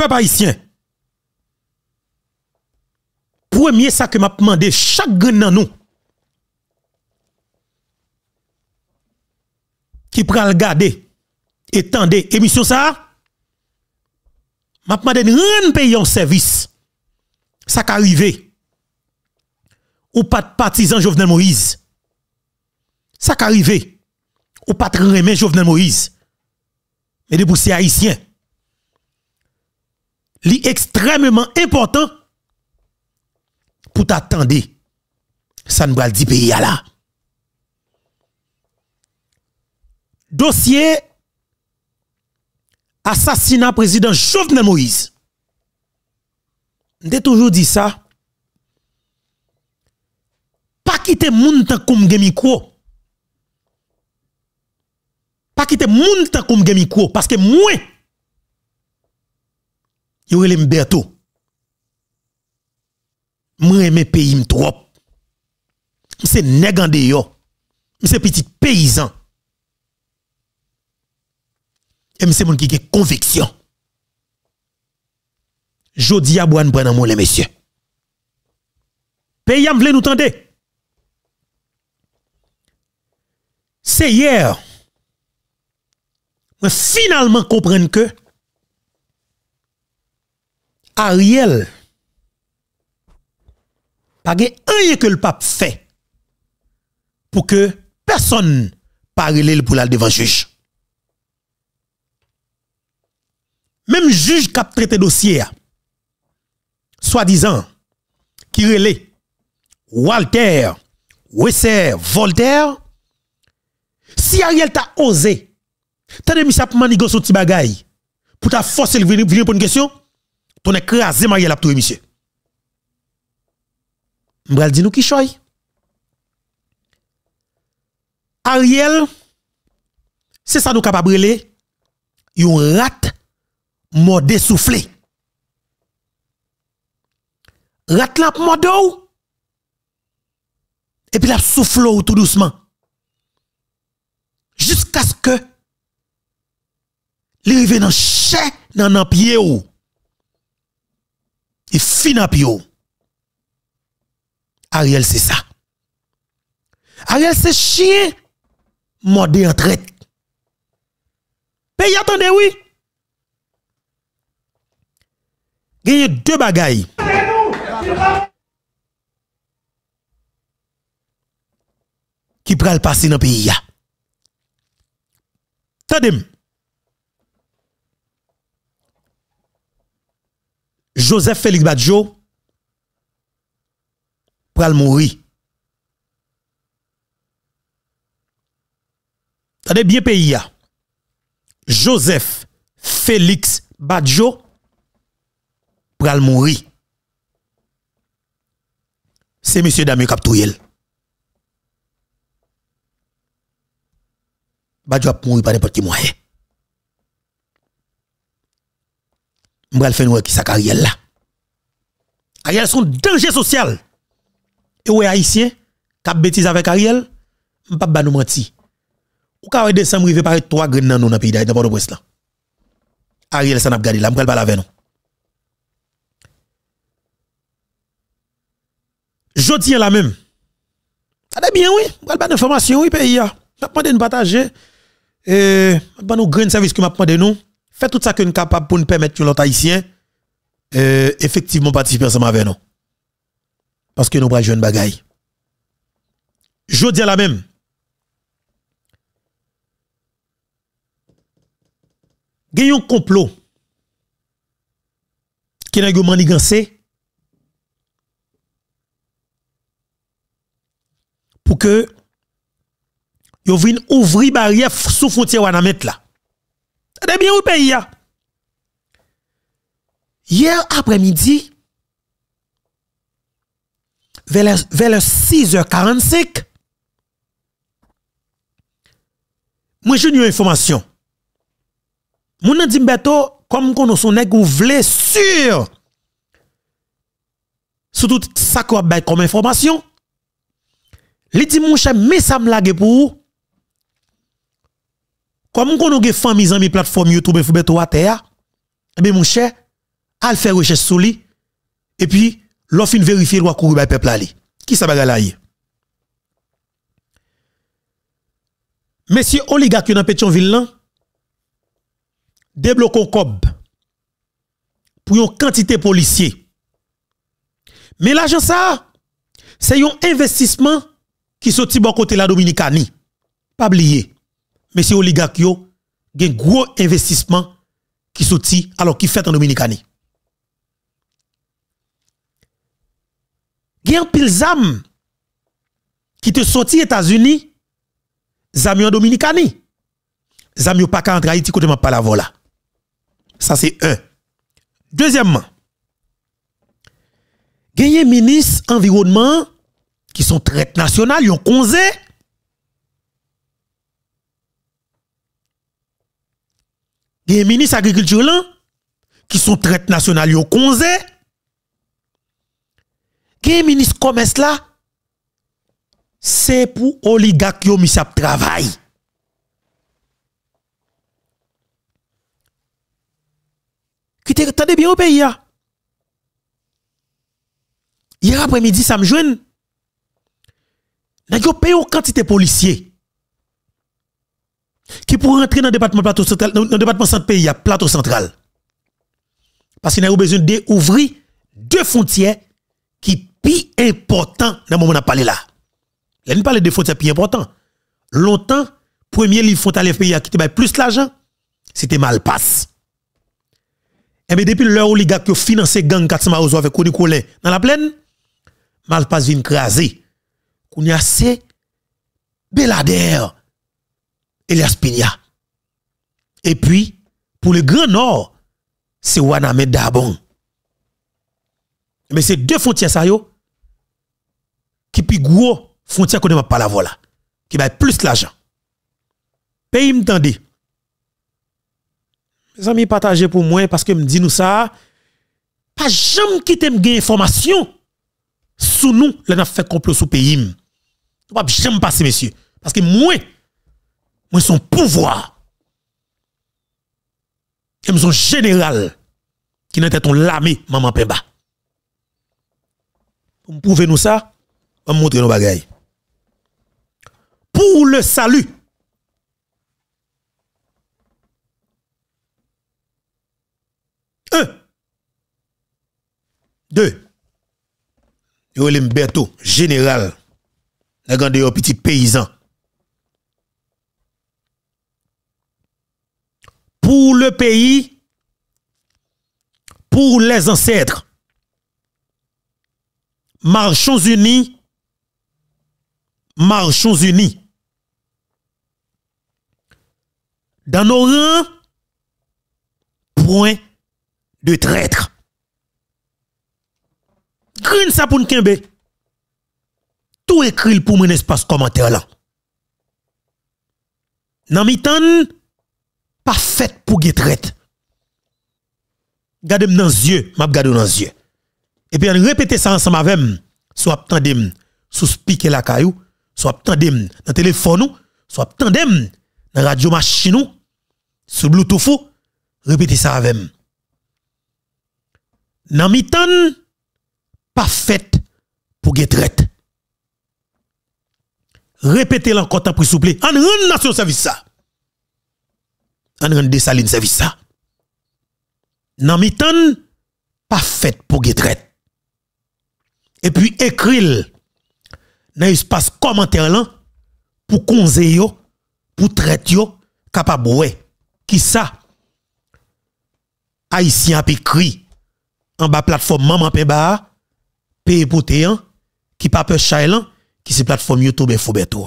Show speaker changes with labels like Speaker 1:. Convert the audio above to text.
Speaker 1: peuple haïtien. Premier ça que m'a demandé chaque grand nous qui prend le garder et tendez émission ça m'a demandé de pays en service. Ça arrivé. Ou pas de partisan Jovenel Moïse. Ça arrivé. Ou pas de remet Jovenel Moïse. Mais de c'est haïtien li extrêmement important pour t'attendre ça ne va dire pays là dossier assassinat président Jovenel Moïse. J'ai toujours dit ça. Pas quitter moun tan comme micro. Pas quitter moun tan comme micro parce que moi yo les m'berto. Moi aime pays trop. C'est nèg yo. C'est petit paysan. Et c'est mon qui a conviction. Jodi a boan prendre mon les messieurs. Pays am vle nous tendre. C'est hier. Mais finalement comprendre que Ariel pas rien que le pape fait pour que personne parle pour la devant juge. même juge qui a traité dossier, soi-disant, qui relait Walter, Wesser, Voltaire, si Ariel t'a osé, t'as de mis à manigo son petit bagay, pour ta forcer le venir pour une question, ton écrasé Mariel a tout monsieur. M'bral dit nous qui choy? Ariel, c'est ça nous capable de yon rat mode soufflé. Rat la mode et puis la souffle tout doucement. Jusqu'à ce que les rive dans chè nan pied ou. Et fin dans pied Ariel c'est ça. Ariel c'est chien mode en traite. Pays attendez oui. A deux bagailles. Qui pral passer dans le pays. Tadem. Joseph Félix Badjo pral mourir. Tadem bien pays. Joseph Félix Badjo pral mourir. C'est monsieur Damien Kaptouyel. Badjo a mourir par n'importe qui moyen. M'bral faire nous qui sa carrière là. Ariel son danger social. Et ouais haïtien, cap bêtise avec Ariel, m'pa ba nous menti. Ou ka décembre rive paraître trois graines dans nous dans pays dans Port-au-Prince là. Ariel ça n'a pas gardé là, m'pral pas avec nous. Jodi la même. Ça bien oui, pas pas d'information oui pays a. M'a demandé de partager euh pas nos grain service que m'a demandé nous. Fait tout ça que nous capable pour nous permettre que l'autre haïtien euh, effectivement participer ensemble avec nous. Parce que nous pas jeune bagaille. Jodi la même. Gayon complot qui n'a pas pour que vin ouvrir barrière sous frontière wana mettre là. C'est bien où pays Hier après-midi vers, vers 6h45 moi j'ai une information. Mon dit beto comme qu'on son nèg ou vle sur surtout ça qu'on comme information. Li dit mon cher, mais ça me lage pour Comme on a des familles, amis, plateforme YouTube, et Foubeto à terre, eh bien, mon cher, al faire recherche sur et puis l'offre vérifier le courir par peuple ali. Qui ça va là Messieurs oligarques dans Pétionville là débloquons cob pour une quantité de policiers. Mais l'argent ça c'est un investissement qui sorti bon côté la Dominicanie. Pas oublier. Messieurs oligarques yo un gros investissement qui sorti alors qui fait en Dominicanie. Il y a un pile zam qui te sorti États-Unis, zami en Dominicanie. Zami pas qu'à entrer Haïti côté pas la vola. Ça c'est un. Deuxièmement, a ministre environnement qui sont très nationaux, ils ont conseil Il y a ministre agriculture qui sont très nationaux, ils ont qui ministre commerce là, c'est pour oligarques qui ont mis travail. Qui te bien au pays Hier après-midi, ça me joue. N'a payé une quantité policiers qui pour rentrer dans le département plateau central, dans le département centre pays, plateau central. Parce qu'il a besoin d'ouvrir deux frontières plus important dans le moment où on a parlé là. Là, nous parle de frontières plus important. Longtemps, premier livre frontière pays qui te plus l'argent, c'était mal passe. Et eh bien depuis l'heure oligarque qui financé gang Katsama Ozo avec Koni Colin dans la plaine, mal passe vient craser. Qu'on y a assez Belader, Elias Pigna. Et puis, pour le Grand Nord, c'est Waname Dabon. Mais c'est deux frontières ça yo qui plus gros frontière qu'on pas la voilà qui va plus l'argent. Pays m'tendez. Mes amis partagez pour moi parce que me dit nous ça pas jamais quitter me information sous nous là n'a fait complot sous pays. Pas jamais passer messieurs parce que moi moi son pouvoir et son général qui n'était ton lame maman Pemba. Pour prouver nous ça, on va montrer nos bagailles. Pour le salut. Un. Deux. Yolim Berto, général. Regardez un petit paysan. Pour le pays, pour les ancêtres, marchons unis, marchons unis. Dans nos rangs, point de traître. Green ça pour Tout écrit pour mon espace commentaire là. Nan mitan, pas fait pour get traite. Gardez dans les yeux, m'a gardé dans les yeux. Et puis on répète ça ensemble avec moi, soit tandem sous speaker la caillou, soit tandem dans téléphone soit tandem dans radio machine sur bluetooth répétez ça avec moi. Nan mitan pas fait pour get. Répétez encore tant pour s'il vous plaît. En rend nation service ça. En rend Dessaline service ça. Nan mitan pas fait pour get et puis écrire dans l'espace commentaire là pour conseiller pour traiter capable ouais. Qui ça? Haïtien a écrit en bas plateforme maman pemba paye pour qui pas peur qui c'est plateforme YouTube Infobeto